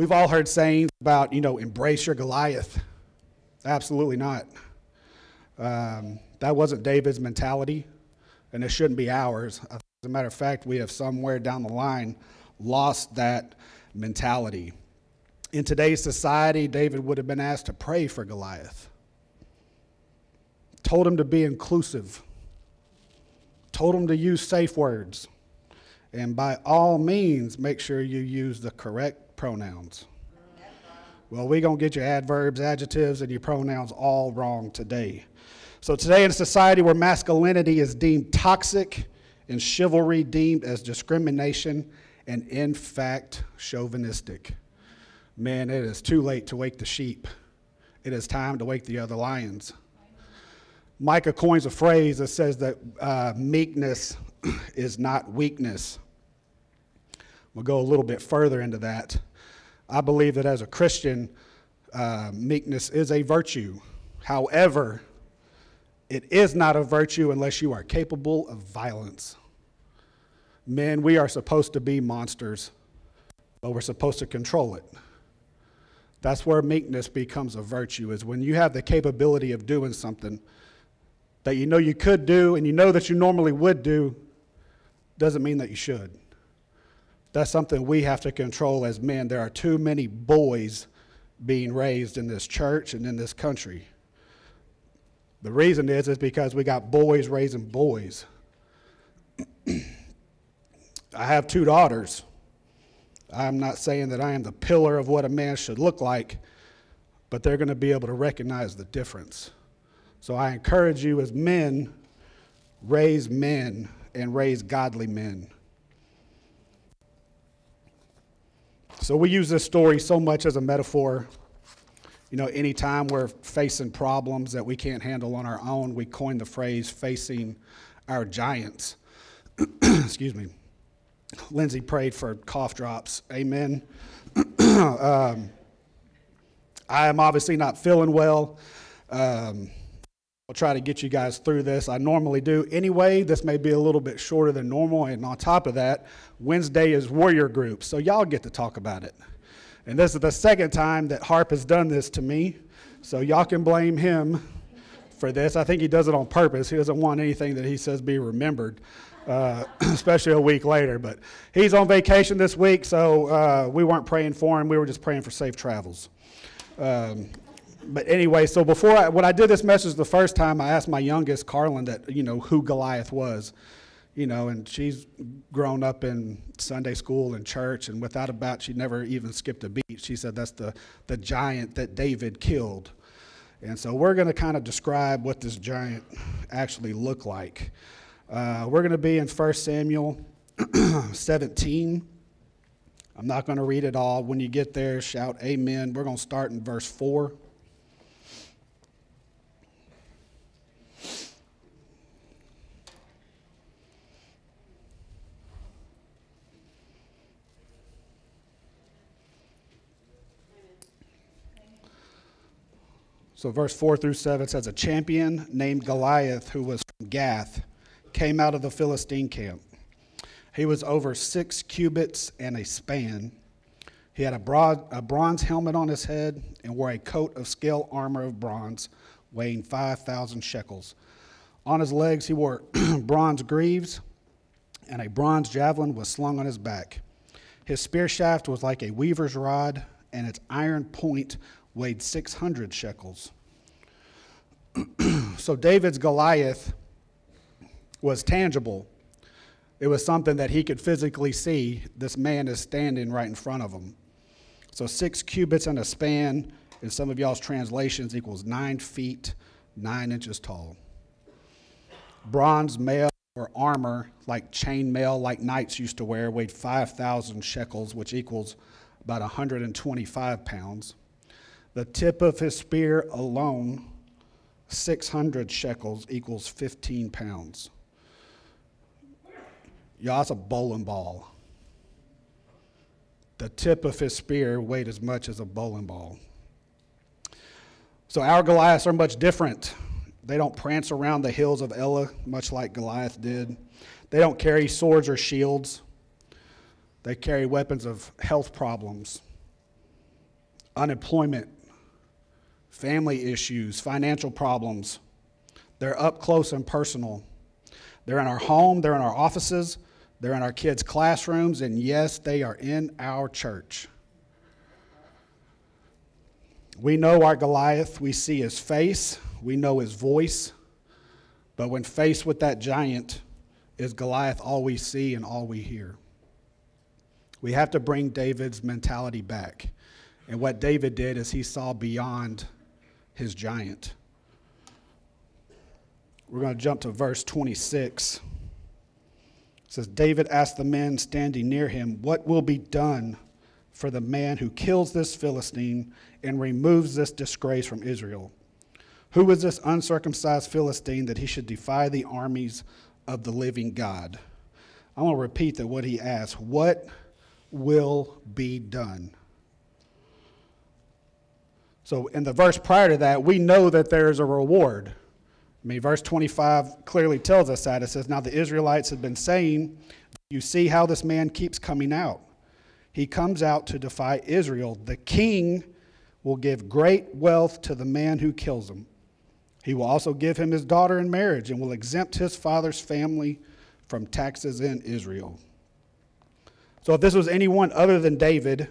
We've all heard sayings about, you know, embrace your Goliath. Absolutely not. Um, that wasn't David's mentality, and it shouldn't be ours. As a matter of fact, we have somewhere down the line lost that mentality. In today's society, David would have been asked to pray for Goliath, told him to be inclusive, told him to use safe words, and by all means, make sure you use the correct pronouns. Well, we're going to get your adverbs, adjectives, and your pronouns all wrong today. So, today in a society where masculinity is deemed toxic and chivalry deemed as discrimination and, in fact, chauvinistic, man, it is too late to wake the sheep. It is time to wake the other lions. Micah coins a phrase that says that uh, meekness is not weakness. We'll go a little bit further into that. I believe that as a Christian, uh, meekness is a virtue. However, it is not a virtue unless you are capable of violence. Men, we are supposed to be monsters, but we're supposed to control it. That's where meekness becomes a virtue, is when you have the capability of doing something that you know you could do and you know that you normally would do, doesn't mean that you should. That's something we have to control as men. There are too many boys being raised in this church and in this country. The reason is is because we got boys raising boys. I have two daughters. I'm not saying that I am the pillar of what a man should look like, but they're going to be able to recognize the difference. So I encourage you as men, raise men and raise godly men. So we use this story so much as a metaphor. You know, anytime we're facing problems that we can't handle on our own, we coin the phrase facing our giants. Excuse me. Lindsay prayed for cough drops. Amen. um, I am obviously not feeling well. Um, I'll try to get you guys through this. I normally do anyway. This may be a little bit shorter than normal. And on top of that, Wednesday is warrior group. So y'all get to talk about it. And this is the second time that Harp has done this to me. So y'all can blame him for this. I think he does it on purpose. He doesn't want anything that he says be remembered, uh, especially a week later. But he's on vacation this week, so uh, we weren't praying for him. We were just praying for safe travels. Um, but anyway, so before I, when I did this message the first time, I asked my youngest, Carlin, that you know who Goliath was, you know, and she's grown up in Sunday school and church, and without a doubt, she never even skipped a beat. She said that's the the giant that David killed, and so we're going to kind of describe what this giant actually looked like. Uh, we're going to be in 1 Samuel 17. I'm not going to read it all. When you get there, shout amen. We're going to start in verse 4. So, verse 4 through 7 says, A champion named Goliath, who was from Gath, came out of the Philistine camp. He was over six cubits and a span. He had a, broad, a bronze helmet on his head and wore a coat of scale armor of bronze, weighing 5,000 shekels. On his legs, he wore bronze greaves, and a bronze javelin was slung on his back. His spear shaft was like a weaver's rod, and its iron point weighed 600 shekels. so David's Goliath was tangible. It was something that he could physically see. This man is standing right in front of him. So six cubits and a span, in some of y'all's translations, equals nine feet, nine inches tall. Bronze mail or armor, like chain mail, like knights used to wear, weighed 5,000 shekels, which equals about 125 pounds. The tip of his spear alone, 600 shekels, equals 15 pounds. Y'all, that's a bowling ball. The tip of his spear weighed as much as a bowling ball. So our Goliaths are much different. They don't prance around the hills of Elah, much like Goliath did. They don't carry swords or shields. They carry weapons of health problems unemployment, family issues, financial problems. They're up close and personal. They're in our home, they're in our offices, they're in our kids' classrooms, and yes, they are in our church. We know our Goliath, we see his face, we know his voice, but when faced with that giant, is Goliath all we see and all we hear? We have to bring David's mentality back. And what David did is he saw beyond his giant. We're going to jump to verse 26. It says, David asked the men standing near him, What will be done for the man who kills this Philistine and removes this disgrace from Israel? Who is this uncircumcised Philistine that he should defy the armies of the living God? I want to repeat that what he asked. What will be done? So, in the verse prior to that, we know that there is a reward. I mean, verse 25 clearly tells us that. It says, Now the Israelites had been saying, You see how this man keeps coming out. He comes out to defy Israel. The king will give great wealth to the man who kills him. He will also give him his daughter in marriage and will exempt his father's family from taxes in Israel. So, if this was anyone other than David,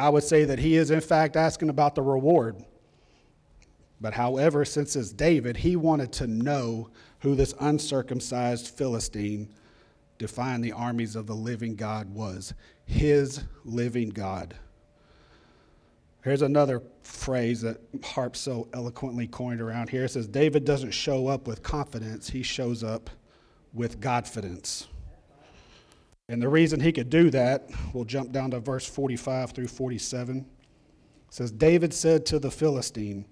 I would say that he is, in fact, asking about the reward. But however, since it's David, he wanted to know who this uncircumcised Philistine defying the armies of the living God was his living God. Here's another phrase that Harp so eloquently coined around here. It says, David doesn't show up with confidence, he shows up with Godfidence. And the reason he could do that, we'll jump down to verse 45 through 47. It says, David said to the Philistine,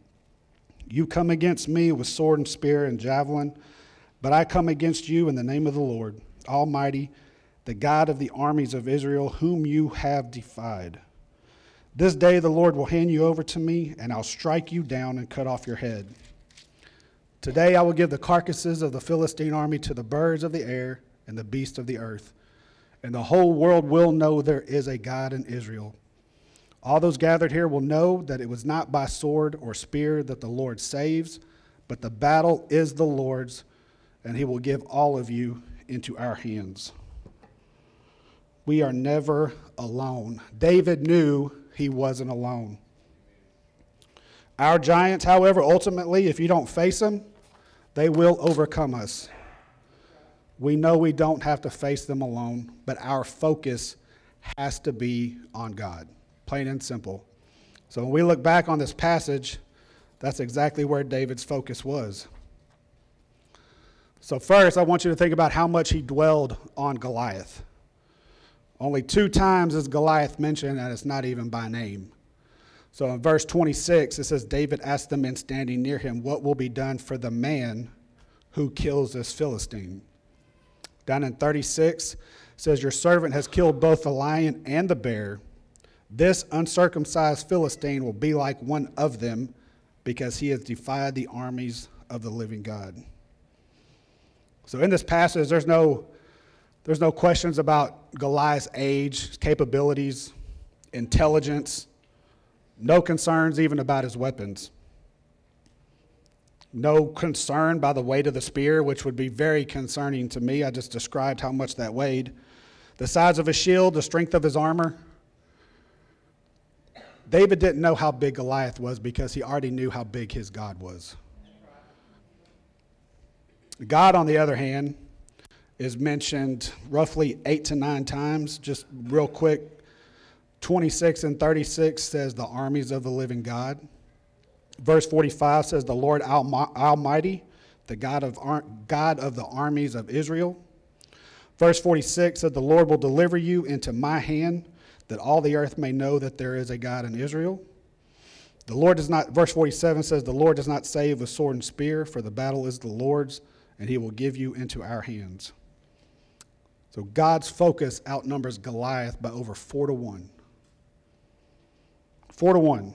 You come against me with sword and spear and javelin, but I come against you in the name of the Lord, Almighty, the God of the armies of Israel, whom you have defied. This day the Lord will hand you over to me, and I'll strike you down and cut off your head. Today I will give the carcasses of the Philistine army to the birds of the air and the beasts of the earth and the whole world will know there is a God in Israel. All those gathered here will know that it was not by sword or spear that the Lord saves, but the battle is the Lord's, and he will give all of you into our hands. We are never alone. David knew he wasn't alone. Our giants, however, ultimately, if you don't face them, they will overcome us. We know we don't have to face them alone, but our focus has to be on God, plain and simple. So when we look back on this passage, that's exactly where David's focus was. So, first, I want you to think about how much he dwelled on Goliath. Only two times is Goliath mentioned, and it's not even by name. So, in verse 26, it says, David asked the men standing near him, What will be done for the man who kills this Philistine? Down in 36 says, Your servant has killed both the lion and the bear. This uncircumcised Philistine will be like one of them because he has defied the armies of the living God. So in this passage, there's no, there's no questions about Goliath's age, capabilities, intelligence, no concerns even about his weapons no concern by the weight of the spear, which would be very concerning to me. I just described how much that weighed. The size of his shield, the strength of his armor. David didn't know how big Goliath was because he already knew how big his God was. God, on the other hand, is mentioned roughly eight to nine times. Just real quick 26 and 36 says, The armies of the living God. Verse 45 says, The Lord Almighty, the God of, God of the armies of Israel. Verse 46 said, The Lord will deliver you into my hand, that all the earth may know that there is a God in Israel. The Lord does not, verse 47 says, The Lord does not save with sword and spear, for the battle is the Lord's, and he will give you into our hands. So God's focus outnumbers Goliath by over four to one. Four to one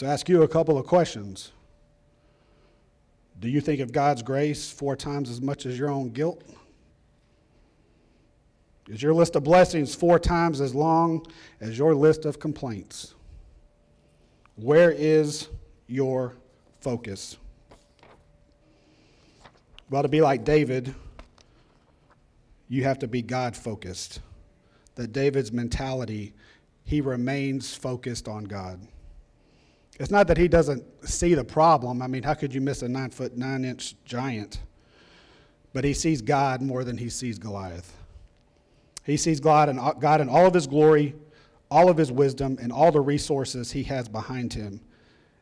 to ask you a couple of questions. Do you think of God's grace four times as much as your own guilt? Is your list of blessings four times as long as your list of complaints? Where is your focus? Well, to be like David, you have to be God focused. That David's mentality, he remains focused on God. It's not that he doesn't see the problem. I mean, how could you miss a nine foot, nine inch giant? But he sees God more than he sees Goliath. He sees God and uh, God in all of his glory, all of his wisdom, and all the resources he has behind him.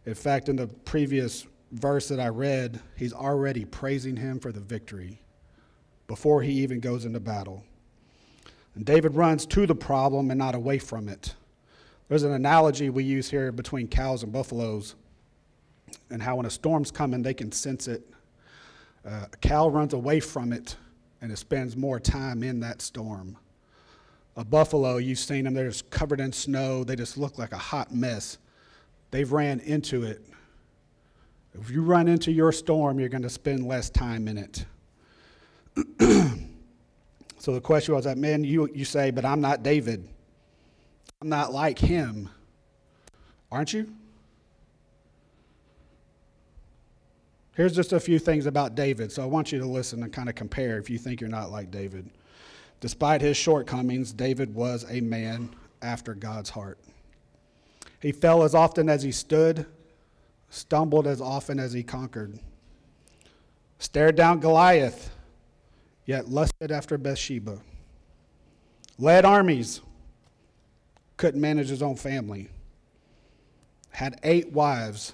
In fact, in the previous verse that I read, he's already praising him for the victory before he even goes into battle. And David runs to the problem and not away from it. There's an analogy we use here between cows and buffaloes, and how when a storm's coming, they can sense it. Uh, a cow runs away from it, and it spends more time in that storm. A buffalo, you've seen them, they're just covered in snow. They just look like a hot mess. They've ran into it. If you run into your storm, you're going to spend less time in it. so the question was that, man, you, you say, but I'm not David. I'm not like him. Aren't you? Here's just a few things about David. So I want you to listen and kind of compare if you think you're not like David. Despite his shortcomings, David was a man after God's heart. He fell as often as he stood, stumbled as often as he conquered, stared down Goliath, yet lusted after Bathsheba, led armies, couldn't manage his own family, had eight wives,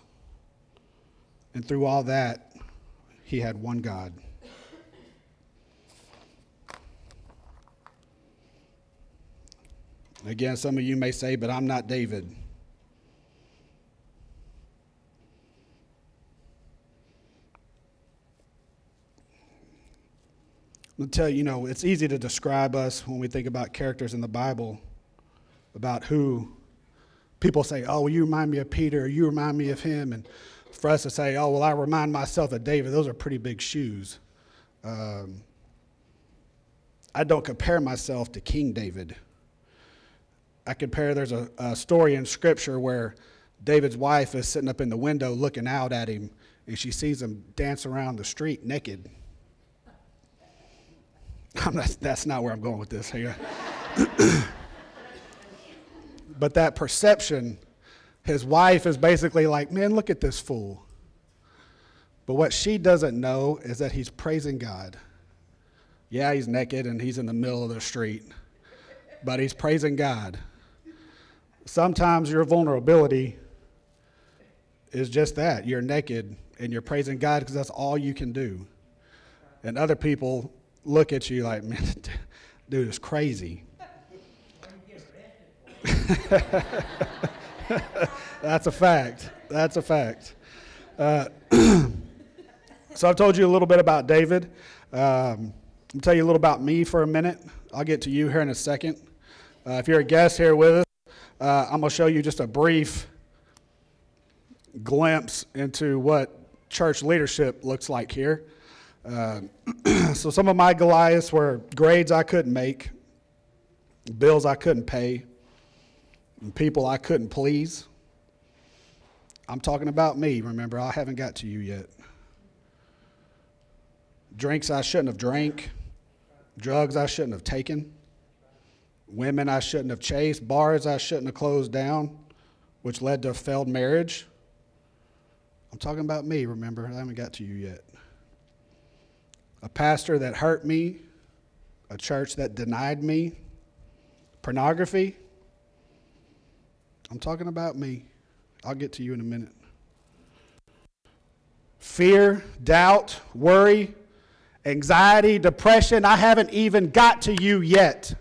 and through all that, he had one God. Again, some of you may say, but I'm not David. I'll tell you, you know, it's easy to describe us when we think about characters in the Bible, about who people say, oh, well, you remind me of Peter, or you remind me of him. And for us to say, oh, well, I remind myself of David, those are pretty big shoes. Um, I don't compare myself to King David. I compare, there's a, a story in Scripture where David's wife is sitting up in the window looking out at him, and she sees him dance around the street naked. Not, that's not where I'm going with this here. but that perception, his wife is basically like, man, look at this fool. But what she doesn't know is that he's praising God. Yeah, he's naked and he's in the middle of the street, but he's praising God. Sometimes your vulnerability is just that you're naked and you're praising God because that's all you can do. And other people look at you like, man, dude is crazy. That's a fact. That's a fact. Uh, so I've told you a little bit about David. Um, I'll tell you a little about me for a minute. I'll get to you here in a second. Uh, if you're a guest here with us, uh, I'm going to show you just a brief glimpse into what church leadership looks like here. Uh, so some of my Goliaths were grades I couldn't make, bills I couldn't pay, and people I couldn't please. I'm talking about me, remember, I haven't got to you yet. Drinks I shouldn't have drank, drugs I shouldn't have taken, women I shouldn't have chased, bars I shouldn't have closed down, which led to a failed marriage. I'm talking about me, remember, I haven't got to you yet a pastor that hurt me, a church that denied me, pornography. I'm talking about me. I'll get to you in a minute. Fear, doubt, worry, anxiety, depression. I haven't even got to you yet.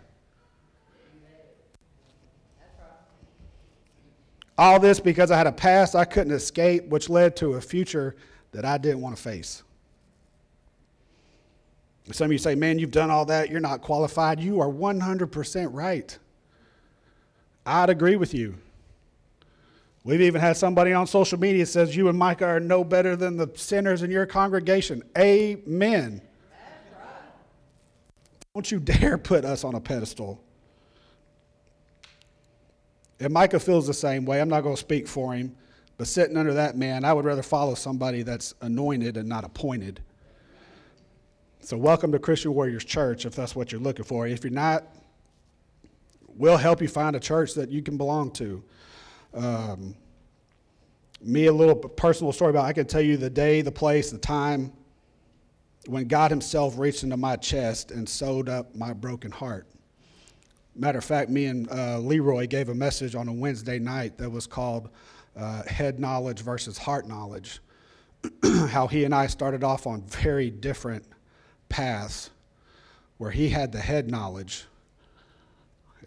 All this because I had a past I couldn't escape, which led to a future that I didn't want to face. Some of you say, man, you've done all that, you're not qualified. You are 100% right. I'd agree with you. We've even had somebody on social media says you and Micah are no better than the sinners in your congregation. Amen. Don't you dare put us on a pedestal. If Micah feels the same way. I'm not going to speak for him, but sitting under that man, I would rather follow somebody that's anointed and not appointed. So, welcome to Christian Warriors Church if that's what you're looking for. If you're not, we'll help you find a church that you can belong to. Um, me, a little personal story about I can tell you the day, the place, the time when God Himself reached into my chest and sewed up my broken heart. Matter of fact, me and uh, Leroy gave a message on a Wednesday night that was called uh, Head Knowledge versus Heart Knowledge. How he and I started off on very different paths, where he had the head knowledge.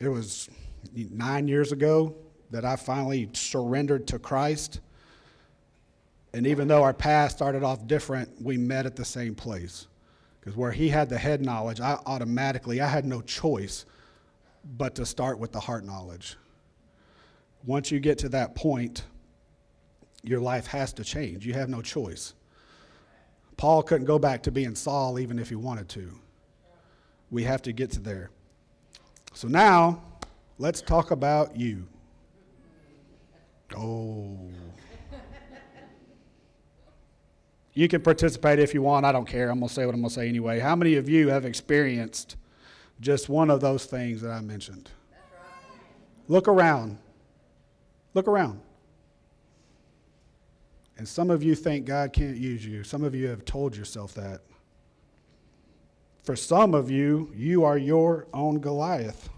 It was nine years ago that I finally surrendered to Christ. And even though our path started off different, we met at the same place. Because where he had the head knowledge, I automatically, I had no choice but to start with the heart knowledge. Once you get to that point, your life has to change. You have no choice. Paul couldn't go back to being Saul even if he wanted to. We have to get to there. So now, let's talk about you. Oh. You can participate if you want. I don't care. I'm going to say what I'm going to say anyway. How many of you have experienced just one of those things that I mentioned? Look around. Look around. And some of you think God can't use you. Some of you have told yourself that. For some of you, you are your own Goliath.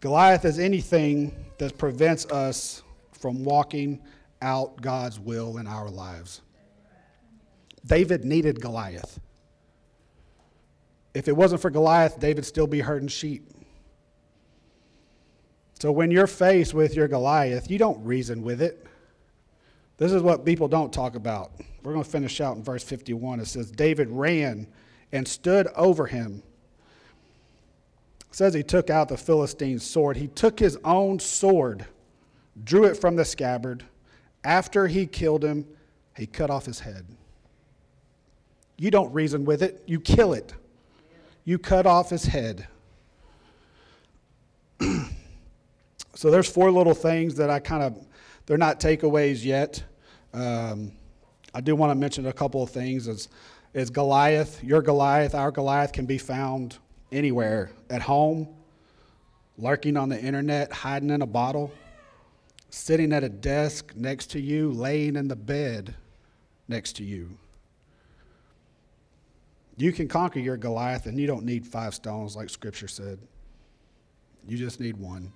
Goliath is anything that prevents us from walking out God's will in our lives. David needed Goliath. If it wasn't for Goliath, David still be herding sheep. So when you're faced with your Goliath, you don't reason with it. This is what people don't talk about. We're going to finish out in verse 51. It says, David ran and stood over him. Says he took out the Philistine's sword. He took his own sword, drew it from the scabbard, after he killed him, he cut off his head. You don't reason with it, you kill it. You cut off his head. so there's four little things that I kind of, they're not takeaways yet. Um, I do want to mention a couple of things. Is, is Goliath, your Goliath, our Goliath can be found anywhere at home, lurking on the internet, hiding in a bottle sitting at a desk next to you, laying in the bed next to you. You can conquer your Goliath, and you don't need five stones like Scripture said. You just need one.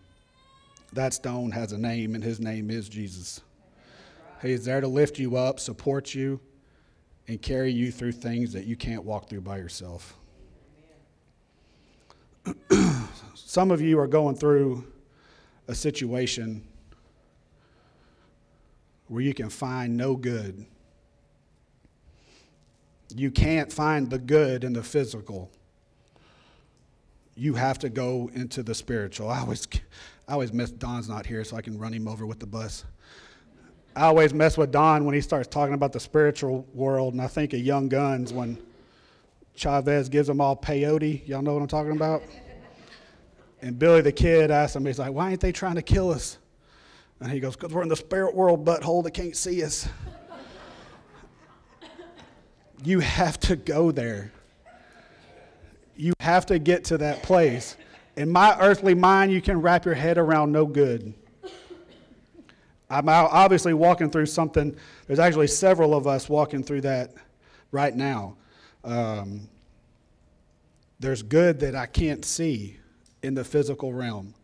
That stone has a name, and his name is Jesus. He is there to lift you up, support you, and carry you through things that you can't walk through by yourself. Some of you are going through a situation where you can find no good. You can't find the good in the physical. You have to go into the spiritual. I always, I always miss Don's not here, so I can run him over with the bus. I always mess with Don when he starts talking about the spiritual world, and I think of Young Guns when Chavez gives them all peyote. Y'all know what I'm talking about? And Billy the Kid asks him, he's like, why ain't they trying to kill us? And he goes, Because we're in the spirit world, butthole that can't see us. you have to go there. You have to get to that place. In my earthly mind, you can wrap your head around no good. I'm obviously walking through something. There's actually several of us walking through that right now. Um, there's good that I can't see in the physical realm.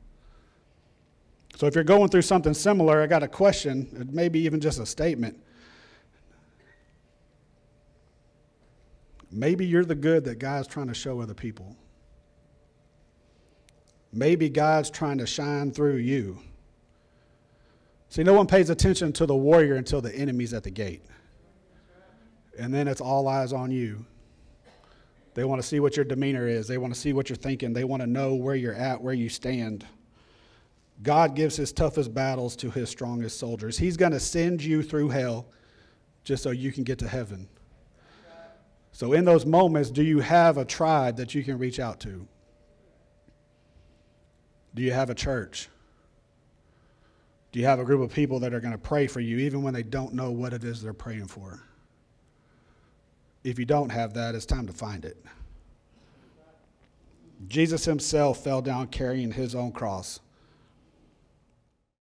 So if you're going through something similar, I got a question, maybe even just a statement. Maybe you're the good that God's trying to show other people. Maybe God's trying to shine through you. See, no one pays attention to the warrior until the enemy's at the gate. And then it's all eyes on you. They want to see what your demeanor is. They want to see what you're thinking. They want to know where you're at, where you stand. God gives his toughest battles to his strongest soldiers. He's going to send you through hell just so you can get to heaven. So, in those moments, do you have a tribe that you can reach out to? Do you have a church? Do you have a group of people that are going to pray for you even when they don't know what it is they're praying for? If you don't have that, it's time to find it. Jesus himself fell down carrying his own cross.